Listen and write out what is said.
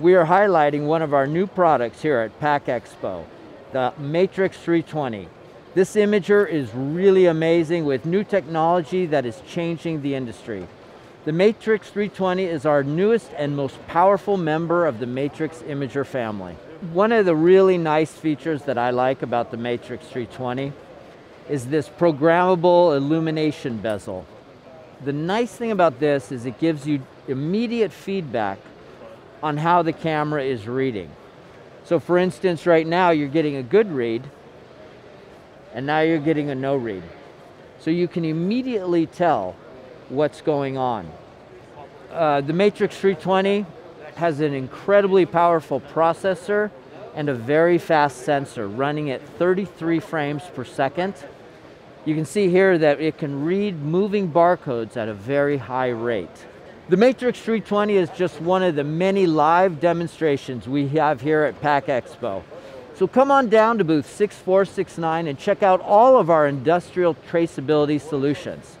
we are highlighting one of our new products here at PACK Expo, the Matrix 320. This imager is really amazing with new technology that is changing the industry. The Matrix 320 is our newest and most powerful member of the Matrix Imager family. One of the really nice features that I like about the Matrix 320 is this programmable illumination bezel. The nice thing about this is it gives you immediate feedback on how the camera is reading. So for instance, right now you're getting a good read, and now you're getting a no read. So you can immediately tell what's going on. Uh, the Matrix 320 has an incredibly powerful processor and a very fast sensor running at 33 frames per second. You can see here that it can read moving barcodes at a very high rate. The Matrix 320 is just one of the many live demonstrations we have here at PACK Expo. So come on down to booth 6469 and check out all of our industrial traceability solutions.